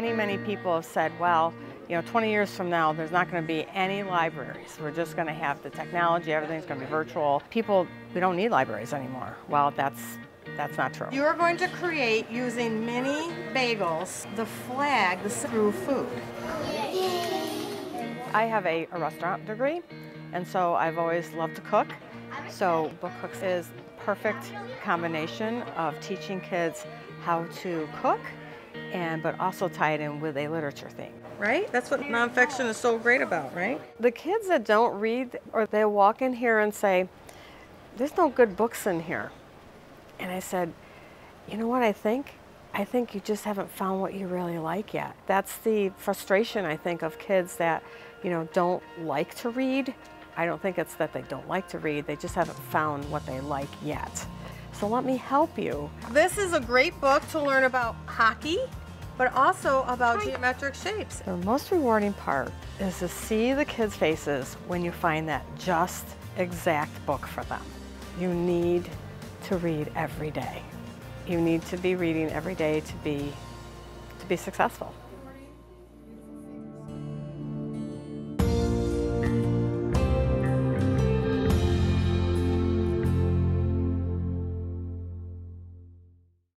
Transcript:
Many, many people have said, well, you know, 20 years from now, there's not going to be any libraries. We're just going to have the technology, everything's going to be virtual. People, we don't need libraries anymore. Well, that's that's not true. You are going to create, using mini bagels, the flag, the through food. I have a, a restaurant degree, and so I've always loved to cook. So Book Cooks is perfect combination of teaching kids how to cook and but also tie it in with a literature theme. Right? That's what nonfiction is so great about, right? The kids that don't read or they walk in here and say, There's no good books in here. And I said, You know what I think? I think you just haven't found what you really like yet. That's the frustration I think of kids that, you know, don't like to read. I don't think it's that they don't like to read, they just haven't found what they like yet. So let me help you. This is a great book to learn about hockey, but also about geometric shapes. The most rewarding part is to see the kids' faces when you find that just exact book for them. You need to read every day. You need to be reading every day to be to be successful.